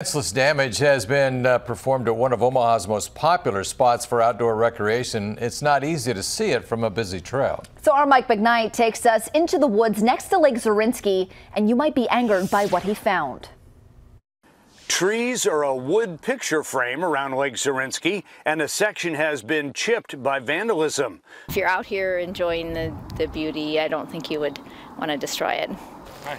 Senseless damage has been uh, performed at one of Omaha's most popular spots for outdoor recreation. It's not easy to see it from a busy trail. So our Mike McKnight takes us into the woods next to Lake Zorinsky, and you might be angered by what he found. Trees are a wood picture frame around Lake Zorinsky, and a section has been chipped by vandalism. If you're out here enjoying the, the beauty, I don't think you would want to destroy it. Right.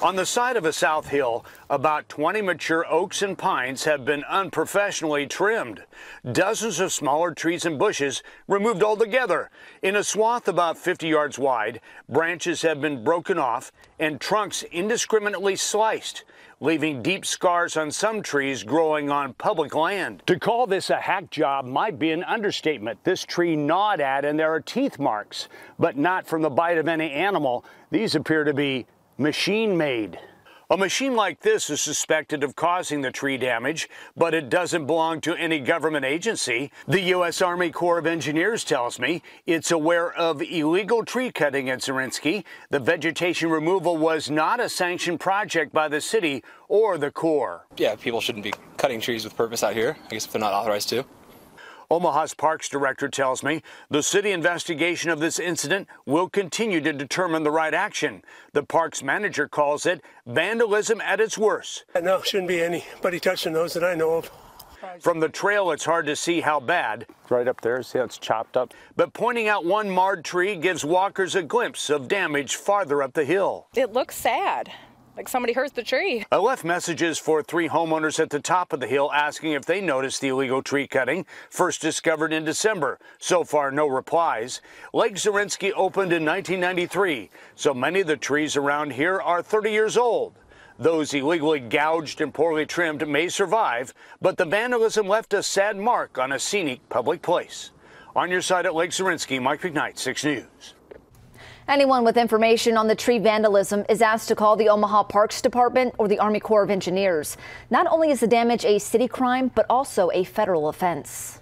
On the side of a south hill, about 20 mature oaks and pines have been unprofessionally trimmed. Dozens of smaller trees and bushes removed altogether. In a swath about 50 yards wide, branches have been broken off and trunks indiscriminately sliced, leaving deep scars on some trees growing on public land. To call this a hack job might be an understatement. This tree gnawed at and there are teeth marks, but not from the bite of any animal. These appear to be machine made. A machine like this is suspected of causing the tree damage, but it doesn't belong to any government agency. The U.S. Army Corps of Engineers tells me it's aware of illegal tree cutting at Zorinsky. The vegetation removal was not a sanctioned project by the city or the Corps. Yeah, people shouldn't be cutting trees with purpose out here, I guess if they're not authorized to. Omaha's Parks Director tells me the city investigation of this incident will continue to determine the right action. The Parks manager calls it vandalism at its worst. No, shouldn't be anybody touching those that I know of. From the trail, it's hard to see how bad. Right up there, see how it's chopped up. But pointing out one marred tree gives walkers a glimpse of damage farther up the hill. It looks sad like somebody hurt the tree. I left messages for three homeowners at the top of the hill asking if they noticed the illegal tree cutting, first discovered in December. So far, no replies. Lake Zorinsky opened in 1993, so many of the trees around here are 30 years old. Those illegally gouged and poorly trimmed may survive, but the vandalism left a sad mark on a scenic public place. On your side at Lake Zorinsky, Mike McKnight, 6 News. Anyone with information on the tree vandalism is asked to call the Omaha Parks Department or the Army Corps of Engineers. Not only is the damage a city crime, but also a federal offense.